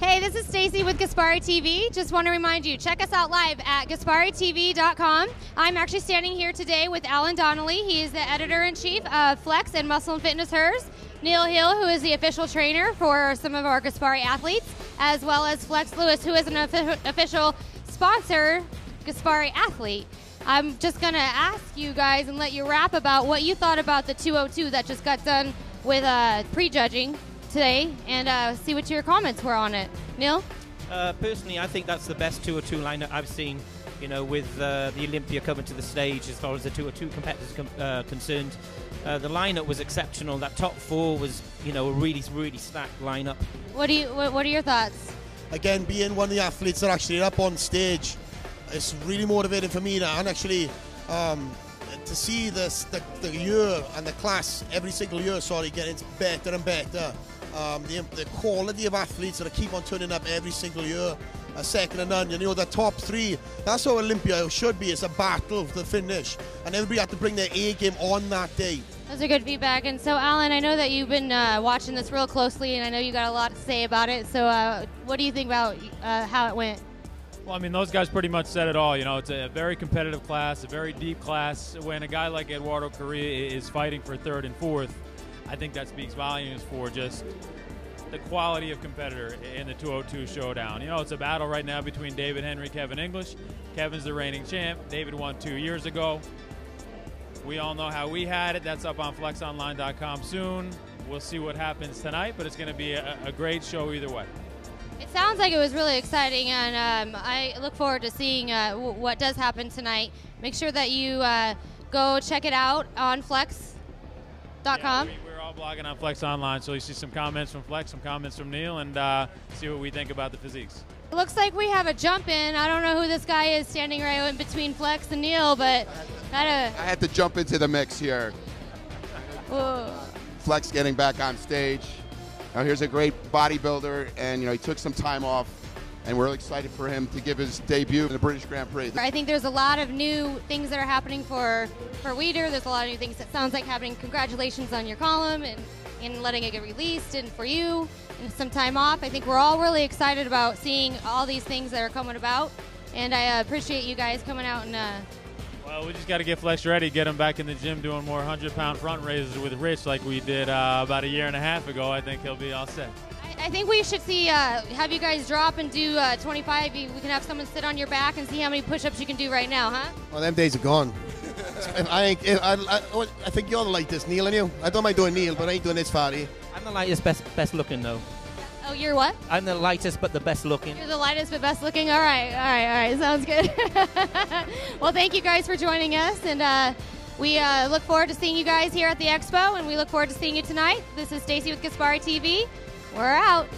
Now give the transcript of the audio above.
Hey, this is Stacey with Gaspari TV. Just want to remind you, check us out live at GaspariTV.com. I'm actually standing here today with Alan Donnelly. He is the editor-in-chief of Flex and Muscle and Fitness Hers. Neil Hill, who is the official trainer for some of our Gaspari athletes, as well as Flex Lewis, who is an official sponsor, Gaspari athlete. I'm just going to ask you guys and let you rap about what you thought about the 202 that just got done with uh, prejudging today and uh, see what your comments were on it. Neil? Uh, personally, I think that's the best 2-2 lineup I've seen. You know, with uh, the Olympia coming to the stage as far as the 2-2 competitors com- uh, concerned, uh, the lineup was exceptional. That top four was, you know, a really, really stacked lineup. What do you? What, what are your thoughts? Again, being one of the athletes that actually up on stage, it's really motivating for me to and actually um, to see this the, the year and the class every single year. Sorry, getting better and better um, the, the, quality of athletes that keep on turning up every single year, a second to none. You know, the top three, that's how Olympia should be. It's a battle to the finish, and everybody had to bring their A game on that day. Those are good feedback. And so, Alan, I know that you've been uh, watching this real closely, and I know you got a lot to say about it. So, uh, what do you think about uh, how it went? Well, I mean, those guys pretty much said it all. You know, it's a very competitive class, a very deep class. When a guy like Eduardo Correa is fighting for third and fourth, I think that speaks volumes for just the quality of competitor in the 202 showdown. You know, it's a battle right now between David Henry, Kevin English. Kevin's the reigning champ. David won two years ago. We all know how we had it. That's up on flexonline.com soon. We'll see what happens tonight, but it's going to be a, a, great show either way. It sounds like it was really exciting, and um, I look forward to seeing uh, w- what does happen tonight. Make sure that you uh, go check it out on flex.com. yeah, we, all blogging on Flex Online, so you see some comments from Flex, some comments from Neil, and uh, see what we think about the physiques. It looks like we have a jump in. I don't know who this guy is standing right in between Flex and Neil, but gotta. I had to jump into the mix here. Whoa. Flex getting back on stage. Now here's a great bodybuilder, and you know he took some time off and we're excited for him to give his debut in the British Grand Prix. I think there's a lot of new things that are happening for for Weider. There's a lot of new things that sounds like happening. Congratulations on your column and and letting it get released, and for you and some time off. I think we're all really excited about seeing all these things that are coming about, and I appreciate you guys coming out and. Uh, well, we just got to get Flex ready, get him back in the gym doing more 100 pound front raises with Rich like we did uh, about a year and a half ago. I think he'll be all set. I think we should see uh, have you guys drop and do uh, 25. We can have someone sit on your back and see how many push-ups you can do right now, huh? Well, them days are gone. I, ain't, I, I, I, think you're like this, Neil, and you. I don't mind doing Neil, but I ain't doing this fatty. I'm the lightest, best, best looking though. Oh, you're what? I'm the lightest, but the best looking. You're the lightest, but best looking. All right, all right, all right. Sounds good. well, thank you guys for joining us, and uh, we uh, look forward to seeing you guys here at the expo, and we look forward to seeing you tonight. This is Stacey with Gaspari TV. We're out.